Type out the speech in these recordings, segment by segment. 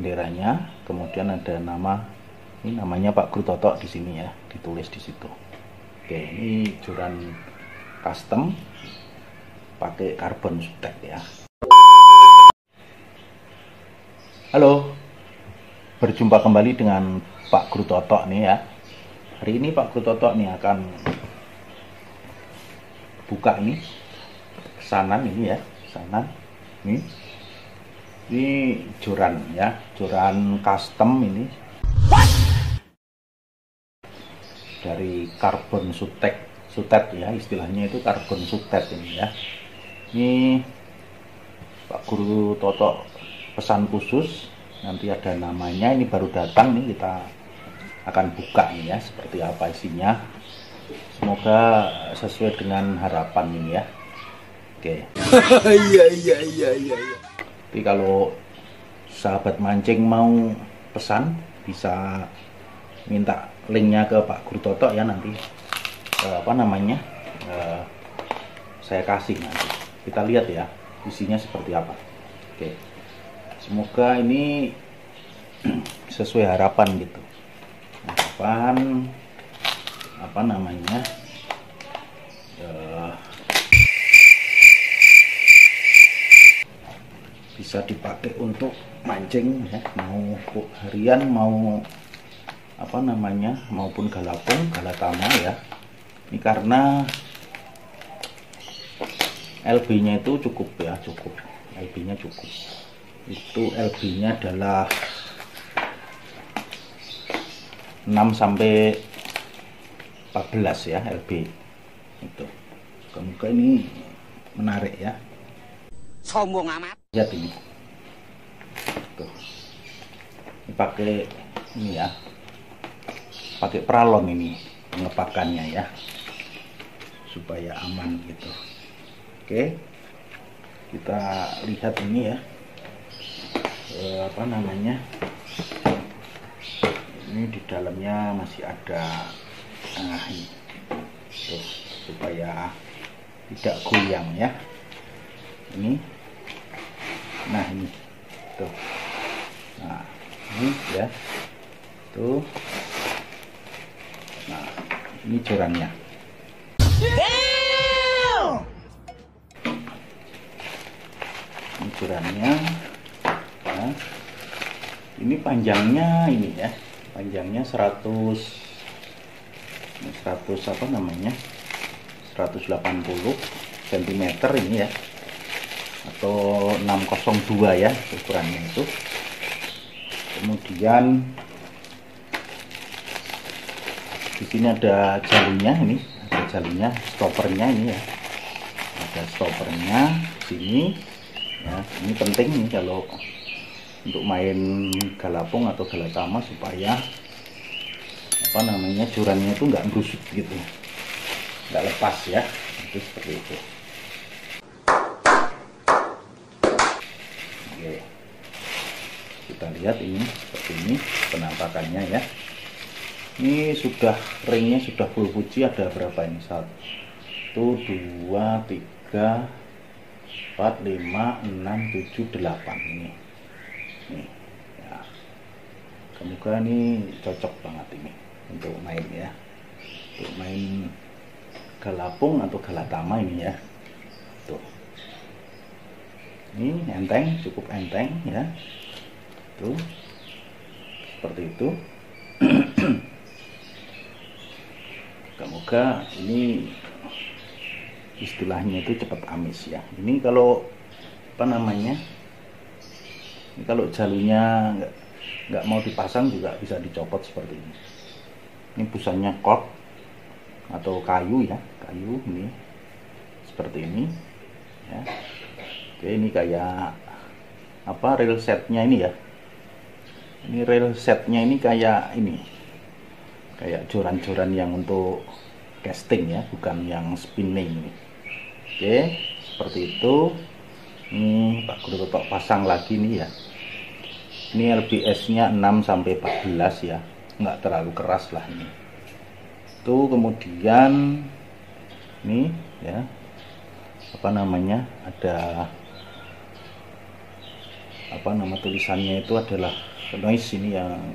benderanya kemudian ada nama ini namanya Pak Guru Toto di sini ya ditulis di situ. Oke ini joran custom pakai karbon sutek ya. Halo berjumpa kembali dengan Pak Guru Toto nih ya. Hari ini Pak Guru Toto nih akan buka ini pesanan ini ya pesanan ini ini joran ya joran custom ini. Dari karbon sutek sutet ya istilahnya itu karbon sutet ini ya. Ini Pak Guru Toto pesan khusus nanti ada namanya ini baru datang nih kita akan buka nih ya seperti apa isinya. Semoga sesuai dengan harapan ini ya. Oke. Iya iya iya iya iya. Tapi kalau sahabat mancing mau pesan bisa minta linknya ke Pak Guru Toto ya nanti. Eh, apa namanya? Eh, saya kasih nanti. Kita lihat ya isinya seperti apa. Oke. Semoga ini sesuai harapan gitu. Harapan apa namanya eh, bisa dipakai untuk mancing ya. Mau harian mau apa namanya maupun galapung galatama ya. Ini karena LB nya itu cukup ya cukup. LB nya cukup. Itu LB nya adalah 6 sampai 14 ya LB itu. Semoga ini menarik ya. Sombong amat. Lihat ini tuh. Pakai ini ya. Pakai pralon ini pengepakannya ya. Supaya aman gitu. Oke. Kita lihat ini ya. Eh, apa namanya? Ini di dalamnya masih ada nah ini tuh supaya tidak goyang ya. Ini nah ini. Tuh. Nah ini ya. Tuh. Nah ini jorannya ini jorannya ya. ini panjangnya ini ya. Panjangnya 100 ini 100 apa namanya? 180 cm ini ya atau 602 ya ukurannya itu. Kemudian di sini ada jalurnya ini ada jalurnya stoppernya ini ya. Ada stoppernya sini ya. Ini penting nih kalau untuk main galapung atau galatama supaya apa namanya curannya itu nggak merusut gitu. Nggak lepas ya itu seperti itu Oke. Kita lihat ini seperti ini penampakannya ya. Ini sudah ringnya sudah full puji ada berapa ini? Satu, dua, tiga, empat, lima, enam, tujuh, delapan ini. Nih, ya. Semoga ini cocok banget ini untuk main ya. Untuk main galapung atau galatama ini ya. Tuh ini enteng cukup enteng ya tuh seperti itu. Semoga ini istilahnya itu cepat amis ya. Ini kalau apa namanya ini kalau jalurnya nggak nggak mau dipasang juga bisa dicopot seperti ini. Ini busanya cork atau kayu ya kayu ini seperti ini ya. Oke, ini kayak apa rail setnya ini ya. Ini rail setnya ini kayak ini, kayak joran-joran yang untuk casting ya, bukan yang spinning ini. Oke, seperti itu. Ini Pak Guru Bapak pasang lagi nih ya. Ini LBS-nya 6 sampai 14 ya, nggak terlalu keras lah ini. Itu kemudian ini ya apa namanya ada apa nama tulisannya itu adalah noise ini yang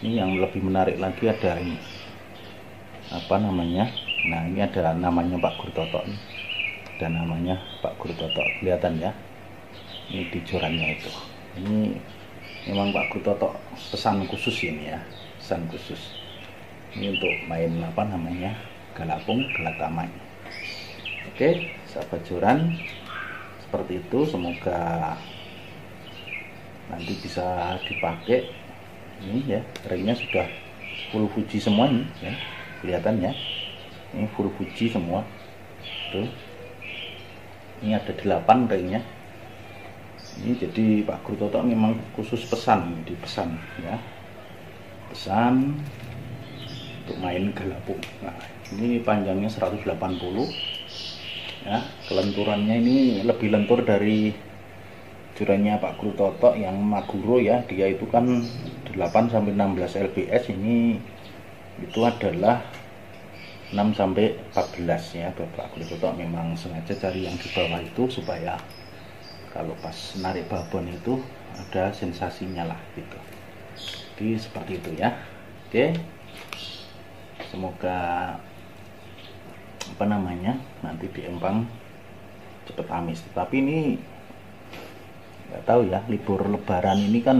ini yang lebih menarik lagi ada ini apa namanya? Nah ini ada namanya Pak Guru Toto dan namanya Pak Guru Toto kelihatan ya? Ini di jorannya itu. Ini memang Pak Guru Toto pesan khusus ini ya. Pesan khusus. Ini untuk main apa namanya? Galapung galatamai. Oke sahabat joran. Seperti itu. Semoga nanti bisa dipakai. Ini ya ringnya sudah full Fuji semua ini ya. Kelihatan ya. Ini full Fuji semua. Tuh. Ini ada 8 ringnya. Ini jadi Pak Guru Toto memang khusus pesan dipesan ya. Pesan untuk main galapung nah ini panjangnya 180 ya. Kelenturannya ini lebih lentur dari jurannya Pak Guru Toto yang Maguro ya dia itu kan 8 sampai 16 lbs ini itu adalah 6 sampai 14 ya Bapak Guru Toto memang sengaja cari yang di bawah itu supaya kalau pas narik babon itu ada sensasinya lah gitu. Jadi seperti itu ya. Oke. Semoga apa namanya nanti di Empang cepet amis. Tapi ini nggak tahu ya libur lebaran ini kan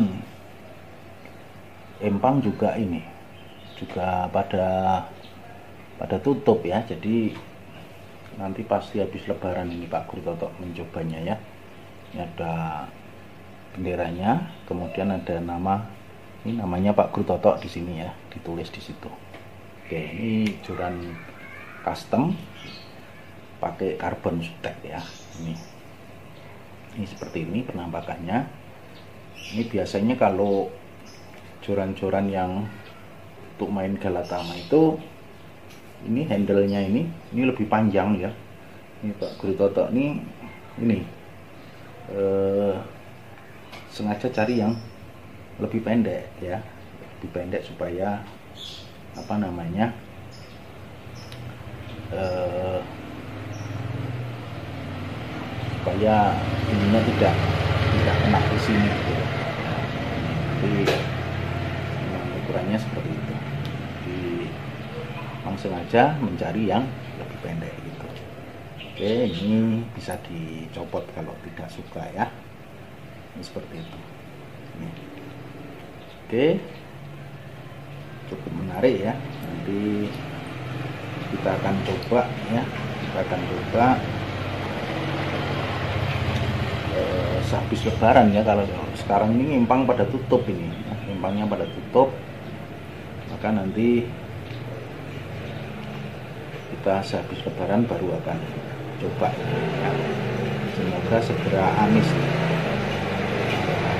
Empang juga ini juga pada pada tutup ya. Jadi nanti pasti habis lebaran ini Pak Guru Toto mencobanya ya. Ini ada benderanya kemudian ada nama ini namanya Pak Guru Toto di sini ya ditulis di situ. Oke ini joran custom pakai karbon sutek ya ini ini seperti ini penampakannya. Ini biasanya kalau joran-joran yang untuk main galatama itu ini handle-nya ini ini lebih panjang ya. Ini Pak Guru Toto ini ini. Eh, sengaja cari yang lebih pendek ya. Lebih pendek supaya apa namanya eh, supaya ininya tidak tidak kena ke sini gitu. Jadi ukurannya seperti itu. Jadi memang sengaja mencari yang lebih pendek gitu. Oke, ini bisa dicopot kalau tidak suka ya. Ini seperti itu. Ini. Oke. Cukup menarik ya. Nanti kita akan coba ya. Kita akan coba eh, sehabis lebaran ya kalau sekarang ini empang pada tutup ini. Ya. empangnya pada tutup maka nanti kita sehabis lebaran baru akan coba. Semoga segera amis.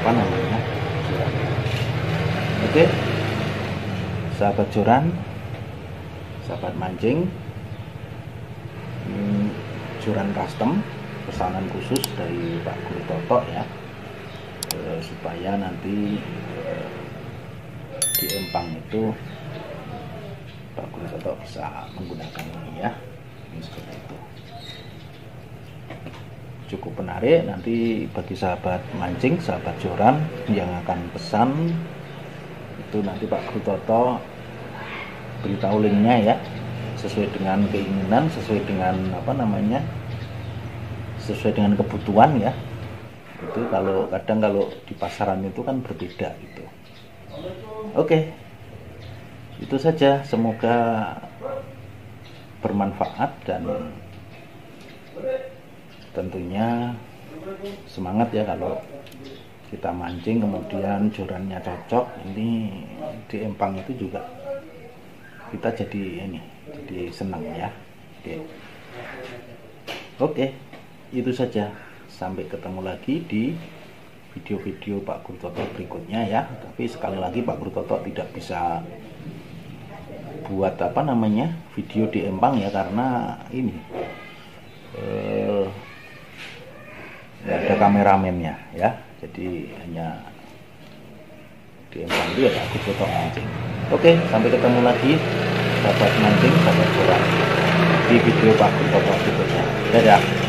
Apa namanya? Oke. Sahabat joran sahabat mancing ini joran custom pesanan khusus dari Pak Guru Toto ya. E, supaya nanti e, di Empang itu Pak Guru Toto bisa menggunakan ini ya. Ini seperti itu. Cukup menarik. Nanti bagi sahabat mancing sahabat joran yang akan pesan itu nanti Pak Guru Toto beritahu linknya ya. Sesuai dengan keinginan sesuai dengan apa namanya sesuai dengan kebutuhan ya. Itu kalau kadang kalau di pasaran itu kan berbeda gitu. Oke. Itu saja. Semoga bermanfaat dan tentunya semangat ya kalau kita mancing kemudian jorannya cocok. Ini di empang itu juga kita jadi ini jadi senang ya. Oke. Oke itu saja. Sampai ketemu lagi di video-video Pak Guru Toto berikutnya ya. Tapi sekali lagi Pak Guru Toto tidak bisa buat apa namanya video di Empang ya karena ini eh, ada kameramennya ya. Jadi hanya di Empang itu ya Pak Guru Toto mancing. Oke sampai ketemu lagi sahabat mancing sahabat kurang di video Pak Guru Toto berikutnya. Dadah